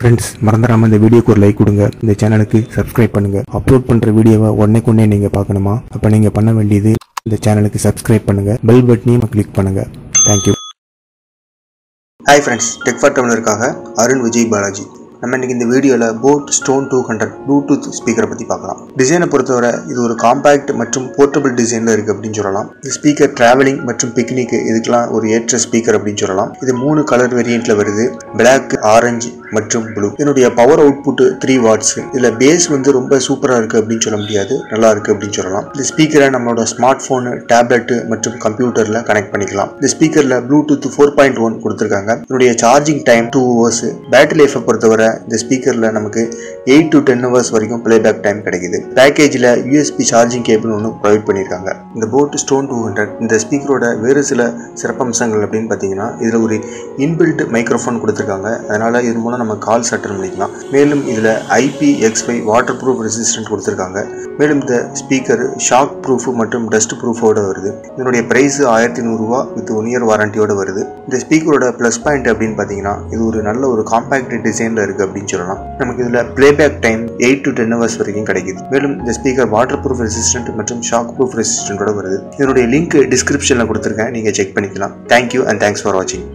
Friends மறந்துடாமல் இந்த வீடியோக்கு ஒரு லைக் கொடுங்க. இந்த சேனலுக்கு சப்ஸ்கிரைப் பண்ணுங்க. அப்லோட் பண்ணுற வீடியோவை உடனே நீங்க பார்க்கணுமா? அப்போ நீங்கள் பண்ண வேண்டியது இந்த சேனலுக்கு சப்ஸ்கிரைப் பண்ணுங்க. பெல் பட்டனையும் கிளிக் பண்ணுங்க. Thank you hi friends tech for தமிழருக்காக Arun Vijay Balaji. நம்ம இன்றைக்கி இந்த வீடியோவில் boAt stone two hundred Bluetooth ஸ்பீக்கரை பற்றி பார்க்கலாம். டிசைனை பொறுத்தவரை இது ஒரு காம்பேக்ட் மற்றும் போர்ட்டபிள் டிசைனில் இருக்குது அப்படின்னு சொல்லலாம். இந்த ஸ்பீக்கர் ட்ராவலிங் மற்றும் பிக்னிக் இதுக்கெலாம் ஒரு ஏற்ற ஸ்பீக்கர் அப்படின்னு சொல்லலாம். இது மூணு கலர் வேரியண்ட்டில் வருது. பிளாக் ஆரஞ்சு மற்றும் ப்ளூ இதனுடைய பவர் அவுட்புட் த்ரீ வாட்ஸ் இதில் பேஸ் வந்து ரொம்ப சூப்பராக இருக்குது அப்படின்னு சொல்ல முடியாது. நல்லா இருக்குது அப்படின்னு சொல்லலாம். இந்த ஸ்பீக்கரை நம்மளோட ஸ்மார்ட் ஃபோனு டேப்லெட் மற்றும் கம்ப்யூட்டரில் கனெக்ட் பண்ணிக்கலாம். இந்த ஸ்பீக்கரில் ப்ளூடூத் ஃபோர் பாயிண்ட் ஒன் கொடுத்துருக்காங்க. இதனுடைய charging time two hours battery லைஃபை பொறுத்தவரை இந்த ஸ்பீக்கரில் நமக்கு எயிட் டு டென் ஹவர்ஸ் வரைக்கும் பிளேபேக் டைம் கிடைக்குது. பேக்கேஜில் யூஎஸ்பி சார்ஜிங் கேபிள் ஒன்று ப்ரொவைட் பண்ணியிருக்காங்க இந்த போட் ஸ்டோன் டூ ஹண்ட்ரட் இந்த ஸ்பீக்கரோட வேறு சில சிறப்பம்சங்கள் அப்படின்னு பார்த்தீங்கன்னா இதில் ஒரு இன்பில்ட் மைக்ரோஃபோன் கொடுத்துருக்காங்க. அதனால் இது மூலம் நம்ம கால் அட்டன் பண்ணிக்கலாம் மேலும் இதில் IP X five waterproof resistant கொடுத்துருக்காங்க. மேலும் இந்த ஸ்பீக்கர் ஷாக் ப்ரூஃப் மற்றும் டஸ்ட் ப்ரூஃபோட வருது. இதனுடைய ப்ரைஸ் ஆயிரத்தி நூறுரூவா வித் ஒன் இயர் வாரண்டியோட வருது. இந்த ஸ்பீக்கரோட ப்ளஸ் பாயிண்ட் அப்படின்னு பார்த்தீங்கன்னா இது ஒரு நல்ல ஒரு காம்பேக்ட் டிசைனில் இருக்குது அப்படின்னு சொல்லலாம். நமக்கு இதில் playback time eight to ten hours வரைக்கும் கிடைக்குது. மேலும் இந்த ஸ்பீக்கர் வாட்டர் ப்ரூஃப் ரெசிஸ்டன்ட் மற்றும் ஷாக் ப்ரூஃப் ரெசிஸ்டன்ட்டோட வருது. இதனுடைய லிங்க் டிஸ்கிரிப்ஷனில் கொடுத்துருக்கேன். நீங்கள் செக் பண்ணிக்கலாம். தேங்க்யூ அண்ட் தேங்க்ஸ் ஃபார் வாட்சிங்